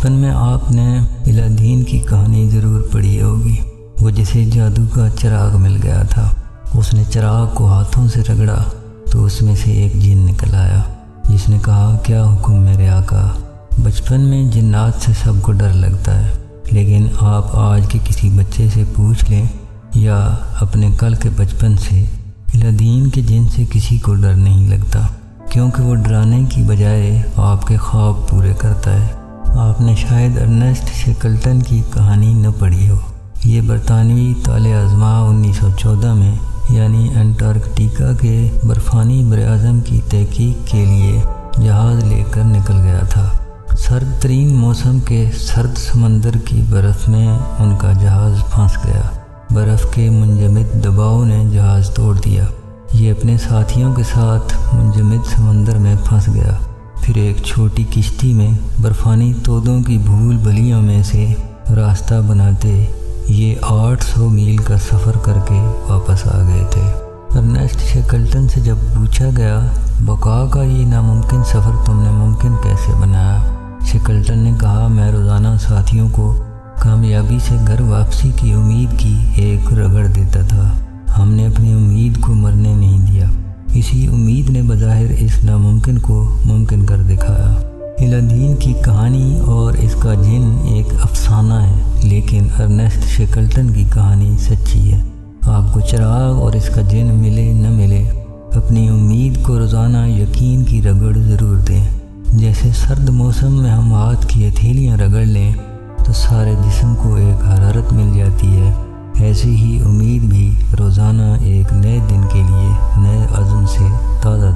बचपन में आपने इलादीन की कहानी ज़रूर पढ़ी होगी। वो जिसे जादू का चिराग मिल गया था। उसने चिराग को हाथों से रगड़ा तो उसमें से एक जिन निकल आया, जिसने कहा, क्या हुक्म मेरे आका? बचपन में जिन्नात से सबको डर लगता है, लेकिन आप आज के किसी बच्चे से पूछ लें, या अपने कल के बचपन से, इलादीन के जिन से किसी को डर नहीं लगता, क्योंकि वो डराने की बजाय आपके ख्वाब पूरे करता है। आपने शायद अर्नेस्ट शेकल्टन की कहानी न पढ़ी हो। ये बरतानवी ताले आजमा 1914 में, यानी अंटार्कटिका के बर्फ़ानी बरआज़म की तहकीक के लिए जहाज़ लेकर निकल गया था। सर्द तरीन मौसम के सर्द समंदर की बर्फ़ में उनका जहाज़ फंस गया। बर्फ़ के मुंजमद दबाव ने जहाज़ तोड़ दिया। ये अपने साथियों के साथ मुंजमद समंदर में फंस गया। फिर एक छोटी किश्ती में बर्फ़ानी तोदों की भूल भलियों में से रास्ता बनाते ये 800 मील का सफ़र करके वापस आ गए थे। अर्नेस्ट शेकल्टन से जब पूछा गया, बका का ये नामुमकिन सफ़र तुमने मुमकिन कैसे बनाया? शेकल्टन ने कहा, मैं रोज़ाना साथियों को कामयाबी से घर वापसी की उम्मीद की एक रगड़ देता था। हमने अपनी उम्मीद को इस नामुमकिन को मुमकिन कर दिखाया। इलादीन की कहानी और इसका जिन एक अफसाना है, लेकिन अर्नेस्ट शेकल्टन की कहानी सच्ची है। आपको चिराग और इसका जिन मिले न मिले, अपनी उम्मीद को रोज़ाना यकीन की रगड़ ज़रूर दें। जैसे सर्द मौसम में हम हाथ की हथेलियाँ रगड़ लें तो सारे जिसम को एक हरारत मिल जाती है। ऐसी ही उम्मीद भी रोज़ाना एक नए दिन के लिए, नए अज़म से ताज़ा